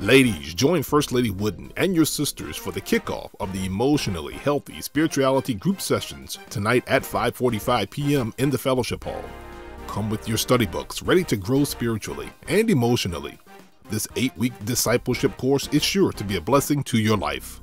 Ladies, join First Lady Wooden and your sisters for the kickoff of the Emotionally Healthy Spirituality Group Sessions tonight at 5:45 p.m. in the Fellowship Hall. Come with your study books ready to grow spiritually and emotionally. This 8-week discipleship course is sure to be a blessing to your life.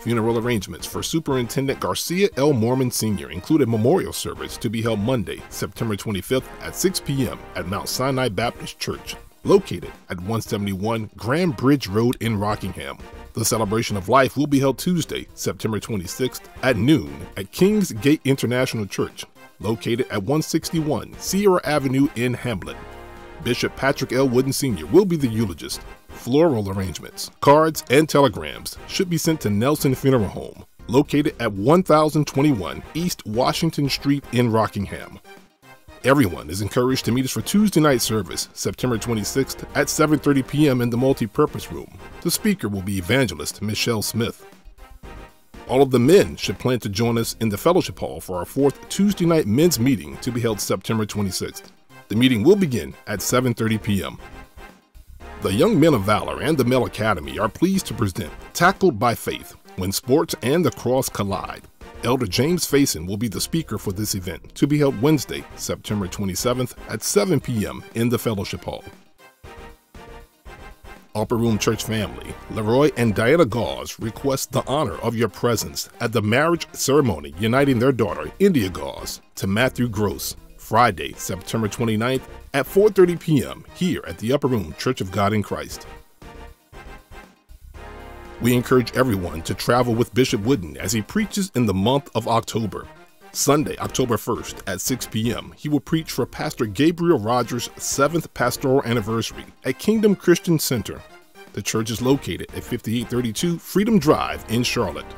Funeral arrangements for Superintendent Garcia L. Mormon Sr. include a memorial service to be held Monday, September 25th at 6 p.m. at Mount Sinai Baptist Church, located at 171 Grand Bridge Road in Rockingham. The celebration of life will be held Tuesday, September 26th at noon at Kings Gate International Church, located at 161 Sierra Avenue in Hamlet. Bishop Patrick L. Wooden Sr. will be the eulogist. Floral arrangements, cards, and telegrams should be sent to Nelson Funeral Home, located at 1021 East Washington Street in Rockingham. Everyone is encouraged to meet us for Tuesday night service, September 26th at 7:30 p.m. in the multi-purpose room. The speaker will be evangelist Michelle Smith. All of the men should plan to join us in the fellowship hall for our fourth Tuesday night men's meeting to be held September 26th. The meeting will begin at 7:30 p.m. The Young Men of Valor and the Male Academy are pleased to present Tackled by Faith When Sports and the Cross Collide. Elder James Faison will be the speaker for this event to be held Wednesday, September 27th at 7 p.m. in the Fellowship Hall. Upper Room Church family, Leroy and Diana Gauze request the honor of your presence at the marriage ceremony uniting their daughter, India Gauze, to Matthew Gross, Friday, September 29th at 4:30 p.m. here at the Upper Room Church of God in Christ. We encourage everyone to travel with Bishop Wooden as he preaches in the month of October. Sunday, October 1st at 6 p.m., he will preach for Pastor Gabriel Rogers' seventh pastoral anniversary at Kingdom Christian Center. The church is located at 5832 Freedom Drive in Charlotte.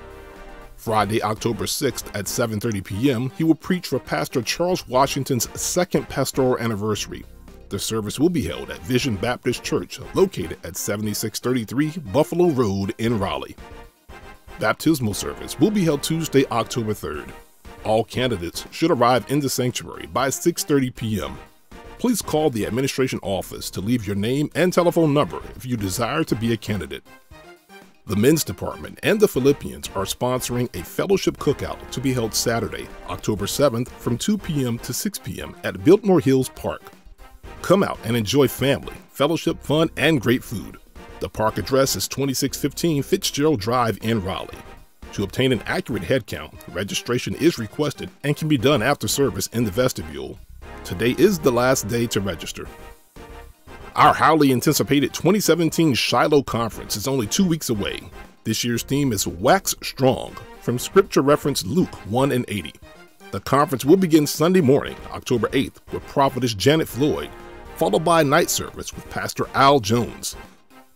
Friday, October 6th at 7:30 p.m., he will preach for Pastor Charles Washington's second pastoral anniversary. The service will be held at Vision Baptist Church, located at 7633 Buffalo Road in Raleigh. Baptismal service will be held Tuesday, October 3rd. All candidates should arrive in the sanctuary by 6:30 p.m. Please call the administration office to leave your name and telephone number if you desire to be a candidate. The men's department and the Philippians are sponsoring a fellowship cookout to be held Saturday, October 7th from 2 p.m. to 6 p.m. at Biltmore Hills Park. Come out and enjoy family, fellowship, fun, and great food. The park address is 2615 Fitzgerald Drive in Raleigh. To obtain an accurate head count, registration is requested and can be done after service in the vestibule. Today is the last day to register. Our highly anticipated 2017 Shiloh Conference is only two weeks away. This year's theme is Wax Strong from scripture reference Luke 1 and 80. The conference will begin Sunday morning, October 8th, with prophetess Janet Floyd, followed by night service with Pastor Al Jones.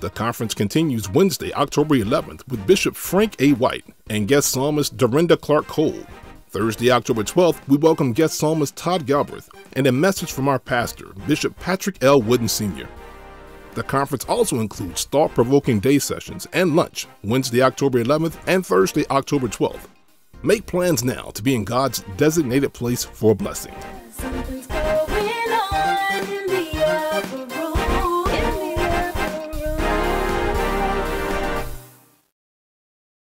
The conference continues Wednesday, October 11th, with Bishop Frank A. White and guest psalmist Dorinda Clark Cole. Thursday, October 12th, we welcome guest psalmist Todd Galberth and a message from our pastor, Bishop Patrick L. Wooden Sr. The conference also includes thought provoking day sessions and lunch Wednesday, October 11th and Thursday, October 12th. Make plans now to be in God's designated place for blessing in the apple